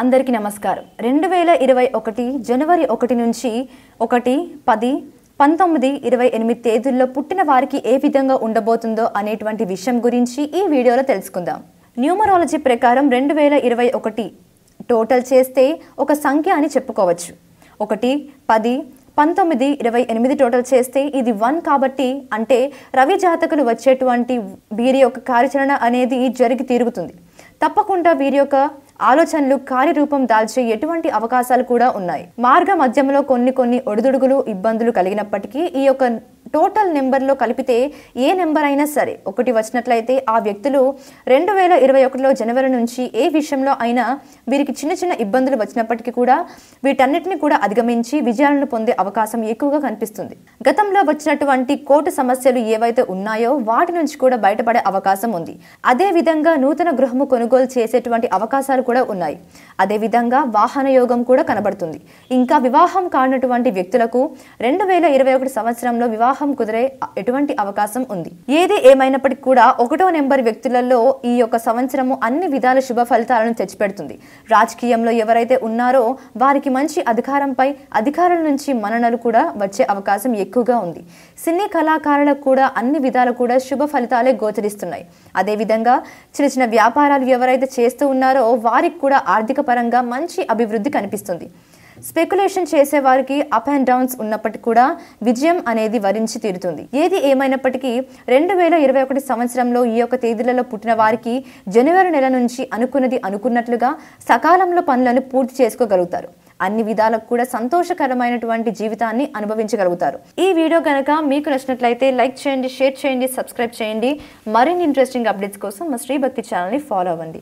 అందరికీ నమస్కారం. రెండు వేల ఇరవై ఒకటి జనవరి ఒకటి నుంచి ఒకటి పది పంతొమ్మిది ఇరవై ఎనిమిది తేదీల్లో పుట్టిన వారికి ఏ విధంగా ఉండబోతుందో అనేటువంటి విషయం గురించి ఈ వీడియోలో తెలుసుకుందాం. న్యూమరాలజీ ప్రకారం రెండు వేల ఇరవై ఒకటి టోటల్ చేస్తే ఒక సంఖ్య అని చెప్పుకోవచ్చు. ఒకటి పది పంతొమ్మిది ఇరవై ఎనిమిది టోటల్ చేస్తే ఇది వన్ కాబట్టి అంటే రవి జాతకులు వచ్చేటువంటి వీరి యొక్క కార్యాచరణ అనేది జరిగి తీరుగుతుంది. తప్పకుండా వీరి యొక్క ఆలోచనలు కార్యరూపం దాల్చే ఎటువంటి అవకాశాలు కూడా ఉన్నాయి. మార్గ మధ్యంలో కొన్ని కొన్ని ఒడిదుడుగులు ఇబ్బందులు కలిగినప్పటికీ ఈ యొక్క టోటల్ నెంబర్లో కలిపితే ఏ నెంబర్ అయినా సరే. ఒకటి వచ్చినట్లయితే ఆ వ్యక్తులు రెండు వేల ఇరవై ఒకటిలో జనవరి నుంచి ఏ విషయంలో అయినా వీరికి చిన్న చిన్న ఇబ్బందులు వచ్చినప్పటికీ కూడా వీటన్నిటిని కూడా అధిగమించి విజయాలను పొందే అవకాశం ఎక్కువగా కనిపిస్తుంది. గతంలో వచ్చినటువంటి కోర్టు సమస్యలు ఏవైతే ఉన్నాయో వాటి నుంచి కూడా బయటపడే అవకాశం ఉంది. అదే విధంగా నూతన గృహము కొనుగోలు చేసేటువంటి అవకాశాలు కూడా ఉన్నాయి. అదే విధంగా వాహన యోగం కూడా కనబడుతుంది. ఇంకా వివాహం కానటువంటి వ్యక్తులకు రెండు వేల ఇరవై ఒకటి సంవత్సరంలో వివాహం కుదిరే ఎటువంటి అవకాశం ఉంది? ఏది ఏమైనప్పటికీ కూడా ఒకటో నెంబర్ వ్యక్తులలో ఈ యొక్క సంవత్సరము అన్ని విధాల శుభ ఫలితాలను తెచ్చిపెడుతుంది. రాజకీయంలో ఎవరైతే ఉన్నారో వారికి మంచి అధికారంపై అధికారుల నుంచి మననలు కూడా వచ్చే అవకాశం ఎక్కువగా ఉంది. సినీ కళాకారులకు కూడా అన్ని విధాలు కూడా శుభ ఫలితాలే గోచరిస్తున్నాయి. అదేవిధంగా చిన్న చిన్న వ్యాపారాలు ఎవరైతే చేస్తూ ఉన్నారో వారికి కూడా ఆర్థిక పరంగా మంచి అభివృద్ధి కనిపిస్తుంది. స్పెక్యులేషన్ చేసేవారికి అప్ అండ్ డౌన్స్ ఉన్నప్పటికీ కూడా విజయం అనేది వరించి తీరుతుంది. ఏది ఏమైనప్పటికీ రెండు వేల ఇరవై ఒకటి సంవత్సరంలో ఈ యొక్క తేదీలలో పుట్టిన వారికి జనవరి నెల నుంచి అనుకున్నది అనుకున్నట్లుగా సకాలంలో పనులను పూర్తి చేసుకోగలుగుతారు. అన్ని విధాలకు కూడా సంతోషకరమైనటువంటి జీవితాన్ని అనుభవించగలుగుతారు. ఈ వీడియో కనుక మీకు నచ్చినట్లయితే లైక్ చేయండి షేర్ చేయండి సబ్స్క్రైబ్ చేయండి. మరిన్ని ఇంట్రెస్టింగ్ అప్డేట్స్ కోసం మా శ్రీభక్తి ఛానల్ని ఫాలో అవ్వండి.